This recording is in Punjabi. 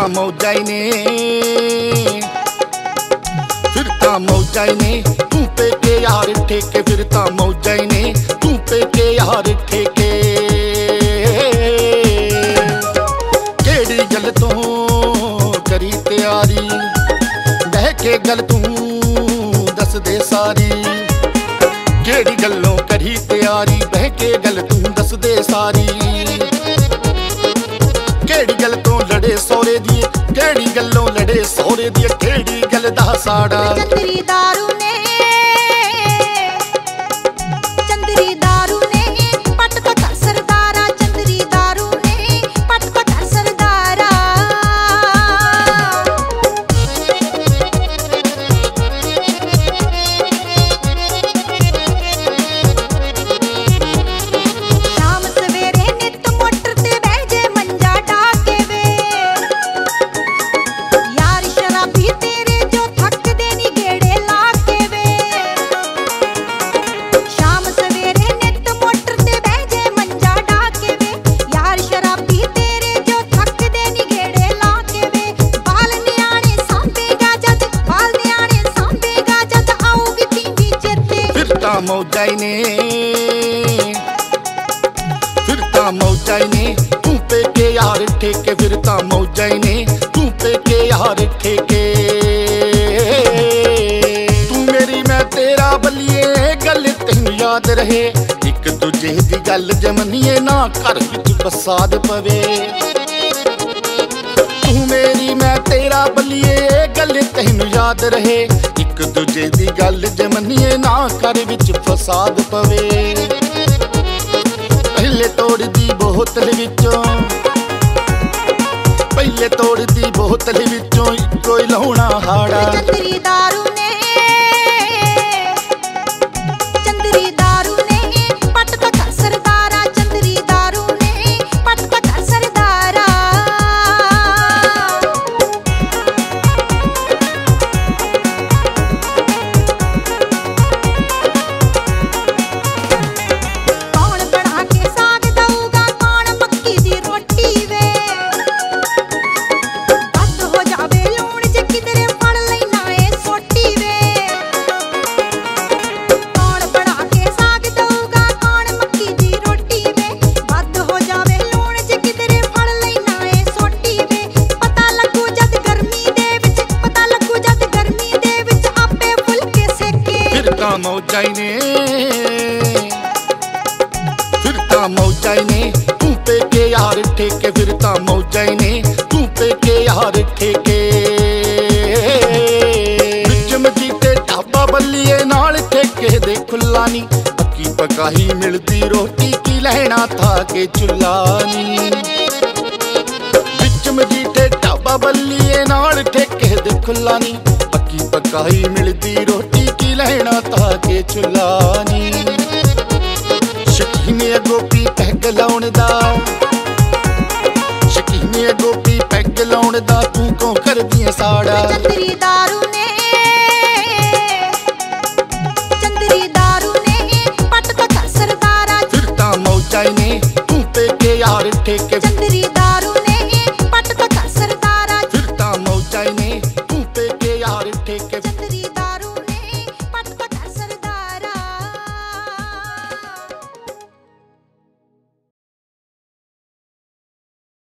ਤਾਂ ਮੌਜਾਂ ਹੀ ਨੇ। ਫਿਰ ਤਾਂ ਮੌਜਾਂ ਹੀ ਨੇ। ਤੂੰ ਪੇਕੇ ਯਾਰ ਠੇਕੇ ਫਿਰ ਤਾਂ ਮੌਜਾਂ ਹੀ ਨੇ। ਤੂੰ ਪੇਕੇ ਯਾਰ ਠੇਕੇ ਕਿਹੜੀ ਗੱਲ ਤੋਂ ਕਰੀ ਤਿਆਰੀ? ਬਹਿ ਕੇ ਗੱਲ ਤੂੰ ਦੱਸ ਦੇ ਸਾਰੀ। ਕਿਹੜੀ ਗੱਲੋਂ ਕਰੀ ਤਿਆਰੀ? ਬਹਿ ਕੇ ਗੱਲ ਤੂੰ ਦੱਸ ਦੇ ਸਾਰੀ। ਗੱਲੋਂ ਲੜੇ ਸੋਰੇ ਦੀ ਕਿਹੜੀ ਗੱਲ ਦਾ ਸਾੜਾ। ਚੰਦਰੀ ਫਿਰ ਤਾਂ ਮੌਜਾਂ ਹੀ ਨੇ। ਫਿਰ ਤਾਂ ਮੌਜਾਂ ਹੀ ਨੇ। ਤੂੰ ਪੇਕੇ ਯਾਰ ਠੇਕੇ, ਫਿਰ ਤਾਂ ਮੌਜਾਂ ਹੀ ਨੇ। ਤੂੰ ਪੇਕੇ ਯਾਰ ਠੇਕੇ। ਤੂੰ ਮੈਂ ਤੇਰਾ ਬੱਲੀਏ, ਗੱਲ ਤੈਨੂੰ ਯਾਦ ਰਹੇ। ਇੱਕ ਦੂਜੇ ਦੀ ਗੱਲ ਜਮਨੀਏ, ਨਾ ਘਰ ਵਿੱਚ ਫਸਾਦ ਪਵੇ। ਤੂੰ ਮੇਰੀ ਮੈਂ ਤੇਰਾ ਬਲੀਏ, ਗੱਲ ਤੈਨੂੰ ਯਾਦ ਰਹੇ। ਇੱਕ ਦੂਜੇ ਦੀ ਗੱਲ ਜਮਨੀਏ ਨਾ ਘਰ ਵਿੱਚ ਫਸਾਦ ਪਵੇ। ਪਹਿਲੇ ਤੋੜਦੀ ਬੋਤਲ ਵਿੱਚੋਂ, ਪਹਿਲੇ ਤੋੜਦੀ ਬੋਤਲ ਵਿੱਚੋਂ ਇੱਕੋ ਹੀ ਲਾਉਣਾ ਹਾੜਾ। ਮੌਜਾਈ ਨੇ। ਫਿਰ ਤਾਂ ਮੌਜਾਂ ਨੇ। ਤੂੰ ਪੇਕੇ ਯਾਰ ਠੇਕੇ, ਫਿਰ ਤਾਂ ਮੌਜਾਂ ਨੇ। ਤੂੰ ਪੇਕੇ ਯਾਰ ਠੇਕੇ। ਵਿੱਚ ਮਜੀਤੇ ਢਾਬਾ ਬੱਲੀਏ, ਨਾਲ ਠੇਕੇ ਦੇ ਖੁੱਲਾ ਨੀ ਪੱਕੀ ਪਕਾਈ ਮਿਲਦੀ, ਰੋਟੀ ਕੀ ਲੈਣਾ ਥਾ ਕੇ ਚੁੱਲਾ ਨੀ ਵਿੱਚ ਮਜੀਠੇ ਢਾਬਾ ਬੱਲੀਏ, ਨਾਲ ਠੇਕੇ ਦੇ ਖੁੱਲਾ ਨੀ ਪੱਕੀ ਪਕਾਈ ਮਿਲਦੀ, ਰੋਟੀ ਕੀ ਲੈਣਾ ਕੇ ਚੁਲਾਨੀ। ਸ਼ਕੀਨੇ ਗੋਪੀ ਪੈਗ ਲਾਉਣ ਦਾ। ਸ਼ਕੀਨੇ ਗੋਪੀ ਪੈਗ ਲਾਉਣ ਦਾ ਤੂੰ ਕਿਉਂ ਕਰਦੀ ਐ ਸਾੜਾ? ਚੰਦਰੀ ਦਾਰੂ ਨੇ ਚੰਦਰੀ ਦਾਰੂ ਨੇ ਪੱਟ ਪੱਟ ਸਰਦਾਰਾ ਫਿਰ ਤਾਂ ਮੌਜਾਈ ਨੇ ਤੂੰ ਪੇ ਕੇ ਯਾਰ ਠੇਕੇ।